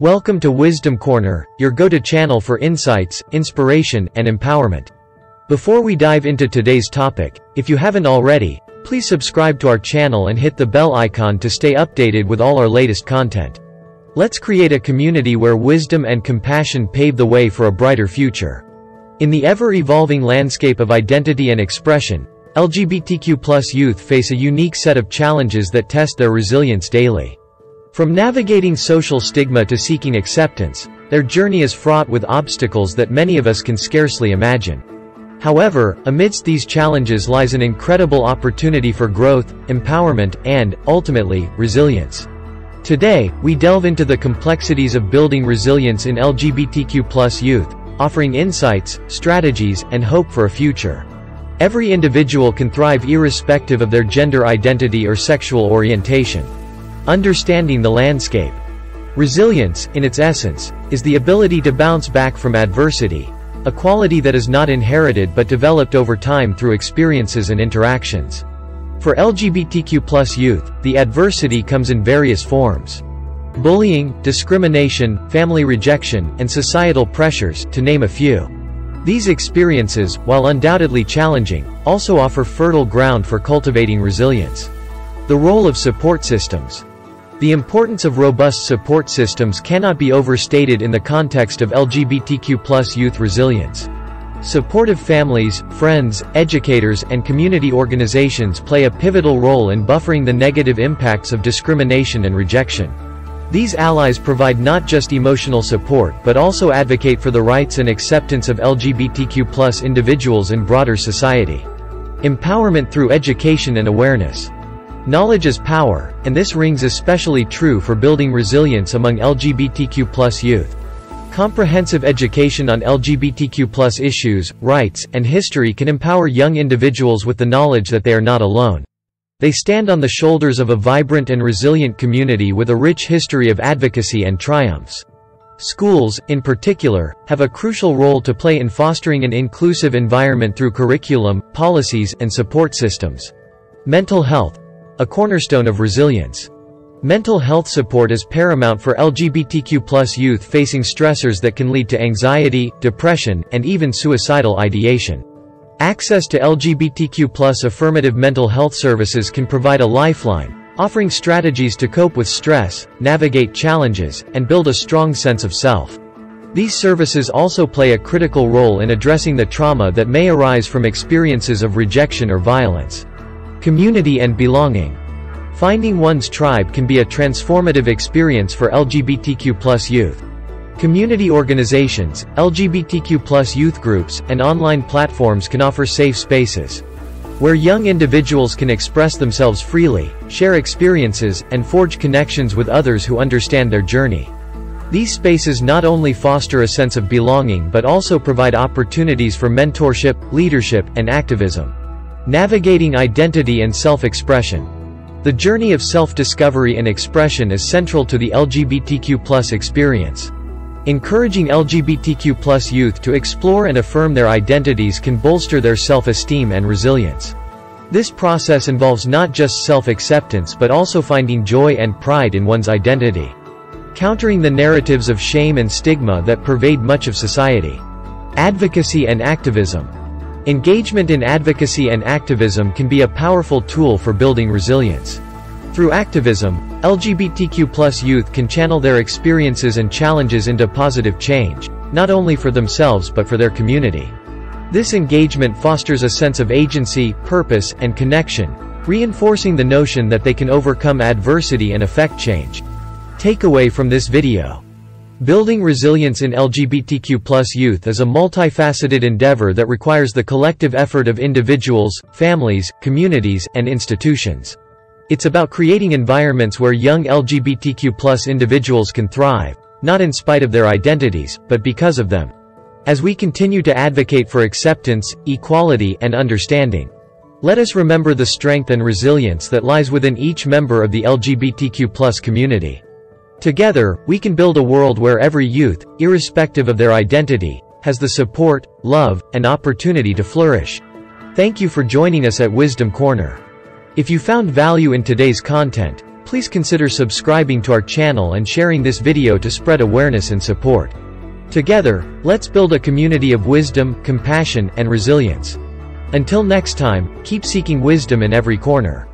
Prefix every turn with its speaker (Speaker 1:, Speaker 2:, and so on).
Speaker 1: Welcome to Wisdom Corner, your go-to channel for insights, inspiration, and empowerment. Before we dive into today's topic, if you haven't already, please subscribe to our channel and hit the bell icon to stay updated with all our latest content. Let's create a community where wisdom and compassion pave the way for a brighter future. In the ever-evolving landscape of identity and expression, LGBTQ youth face a unique set of challenges that test their resilience daily. From navigating social stigma to seeking acceptance, their journey is fraught with obstacles that many of us can scarcely imagine. However, amidst these challenges lies an incredible opportunity for growth, empowerment, and, ultimately, resilience. Today, we delve into the complexities of building resilience in LGBTQ youth, offering insights, strategies, and hope for a future. Every individual can thrive irrespective of their gender identity or sexual orientation. Understanding the landscape. Resilience, in its essence, is the ability to bounce back from adversity, a quality that is not inherited but developed over time through experiences and interactions. For LGBTQ youth, the adversity comes in various forms. Bullying, discrimination, family rejection, and societal pressures, to name a few. These experiences, while undoubtedly challenging, also offer fertile ground for cultivating resilience. The role of support systems. The importance of robust support systems cannot be overstated in the context of LGBTQ plus youth resilience. Supportive families, friends, educators, and community organizations play a pivotal role in buffering the negative impacts of discrimination and rejection. These allies provide not just emotional support but also advocate for the rights and acceptance of LGBTQ individuals in broader society. Empowerment through education and awareness. Knowledge is power, and this rings especially true for building resilience among LGBTQ youth. Comprehensive education on LGBTQ issues, rights, and history can empower young individuals with the knowledge that they are not alone. They stand on the shoulders of a vibrant and resilient community with a rich history of advocacy and triumphs. Schools, in particular, have a crucial role to play in fostering an inclusive environment through curriculum, policies, and support systems. Mental health, a cornerstone of resilience. Mental health support is paramount for LGBTQ youth facing stressors that can lead to anxiety, depression, and even suicidal ideation. Access to LGBTQ affirmative mental health services can provide a lifeline, offering strategies to cope with stress, navigate challenges, and build a strong sense of self. These services also play a critical role in addressing the trauma that may arise from experiences of rejection or violence. Community and belonging. Finding one's tribe can be a transformative experience for LGBTQ youth. Community organizations, LGBTQ youth groups, and online platforms can offer safe spaces where young individuals can express themselves freely, share experiences, and forge connections with others who understand their journey. These spaces not only foster a sense of belonging but also provide opportunities for mentorship, leadership, and activism. Navigating identity and self-expression. The journey of self-discovery and expression is central to the LGBTQ experience. Encouraging LGBTQ youth to explore and affirm their identities can bolster their self-esteem and resilience. This process involves not just self-acceptance but also finding joy and pride in one's identity. Countering the narratives of shame and stigma that pervade much of society. Advocacy and activism. Engagement in advocacy and activism can be a powerful tool for building resilience. Through activism, LGBTQ youth can channel their experiences and challenges into positive change, not only for themselves but for their community. This engagement fosters a sense of agency, purpose, and connection, reinforcing the notion that they can overcome adversity and affect change. Takeaway from this video. Building resilience in LGBTQ plus youth is a multifaceted endeavor that requires the collective effort of individuals, families, communities, and institutions. It's about creating environments where young LGBTQ plus individuals can thrive, not in spite of their identities, but because of them. As we continue to advocate for acceptance, equality, and understanding, let us remember the strength and resilience that lies within each member of the LGBTQ plus community. Together, we can build a world where every youth, irrespective of their identity, has the support, love, and opportunity to flourish. Thank you for joining us at Wisdom Corner. If you found value in today's content, please consider subscribing to our channel and sharing this video to spread awareness and support. Together, let's build a community of wisdom, compassion, and resilience. Until next time, keep seeking wisdom in every corner.